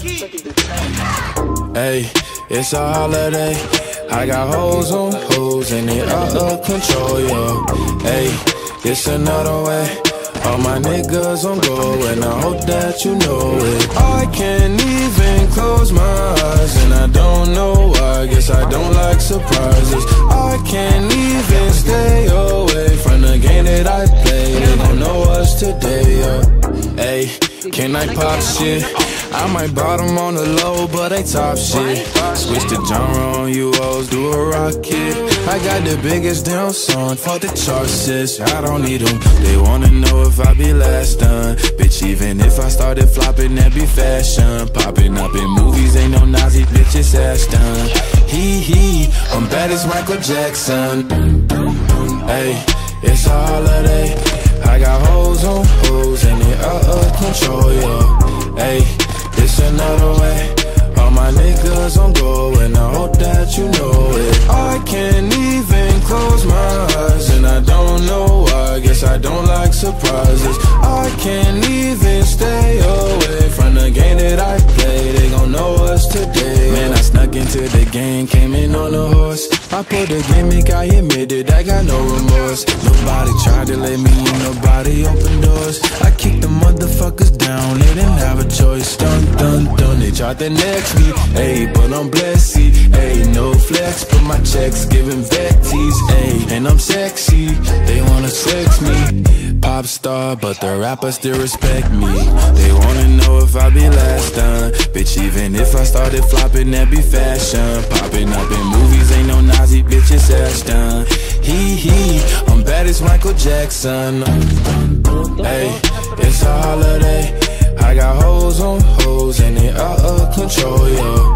Hey, it's a holiday. I got hoes on hoes and they out of control, yo. Hey, it's another way. All my niggas on go and I hope that you know it. I can't even close my eyes and I don't know why. Guess I don't like surprises. I can't even stay away from the game that I play. They don't know us today, yeah. Hey, can I pop shit? I might bottom on the low, but ain't top shit. Switch the genre on you hoes, do a rocket. I got the biggest damn song, fuck the charts. I don't need them. They wanna know if I be last done. Bitch, even if I started flopping, that be fashion. Popping up in movies, ain't no Nazi bitches ass done. Hee hee, I'm bad as Michael Jackson. Hey, it's a holiday. I got hoes on hoes All my niggas on go and I hope that you know it. I can't even close my eyes and I don't know why. Guess I don't like surprises. I can't even stay away from the game that I play. They gon' know us today. Man, I snuck into the game, came in on a horse. I put the gimmick, I admitted I got no remorse. Nobody tried to let me in, nobody opened doors. I dun, to next me. Ayy, but I'm blessed, ayy, no flex, but my checks giving vecties, ayy, and I'm sexy. They wanna sex me. Pop star, but the rappers still respect me. They wanna know if I be last done. Bitch, even if I started flopping, that be fashion. Popping up in movies, ain't no Nazi bitches ass done. Hee hee, I'm bad as Michael Jackson. Hey, it's a holiday. Control, yo.